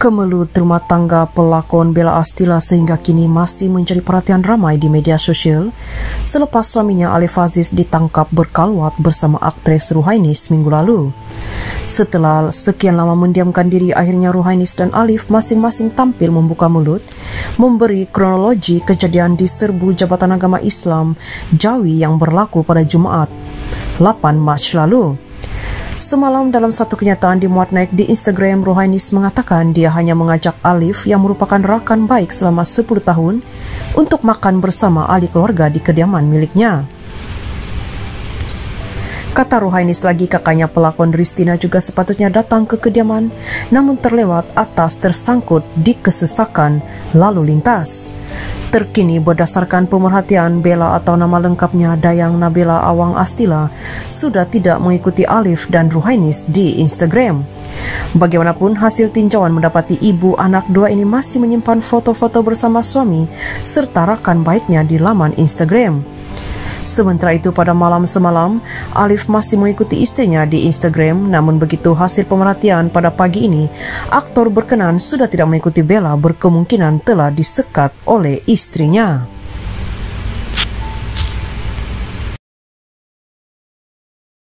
Kemelut rumah tangga pelakon Bella Astila sehingga kini masih mencari perhatian ramai di media sosial selepas suaminya Alif Aziz ditangkap berkalwat bersama aktris Ruhainis minggu lalu. Setelah sekian lama mendiamkan diri, akhirnya Ruhainis dan Alif masing-masing tampil membuka mulut, memberi kronologi kejadian di serbu Jabatan Agama Islam Jawi yang berlaku pada Jumaat 8 Mac lalu. Semalam dalam satu kenyataan dimuat naik di Instagram, Rohainis mengatakan dia hanya mengajak Alif yang merupakan rakan baik selama 10 tahun untuk makan bersama ahli keluarga di kediaman miliknya. Kata Rohainis lagi kakaknya pelakon Ristina juga sepatutnya datang ke kediaman namun terlewat atas tersangkut di kesesakan lalu lintas. Terkini berdasarkan pemerhatian Bella atau nama lengkapnya Dayang Nabila Awang Astila sudah tidak mengikuti Alif dan Ruhainis di Instagram. Bagaimanapun hasil tinjauan mendapati ibu anak dua ini masih menyimpan foto-foto bersama suami serta rakan baiknya di laman Instagram. Sementara itu pada malam semalam, Alif masih mengikuti istrinya di Instagram namun begitu hasil pemerhatian pada pagi ini, aktor berkenan sudah tidak mengikuti Bella berkemungkinan telah disekat oleh istrinya.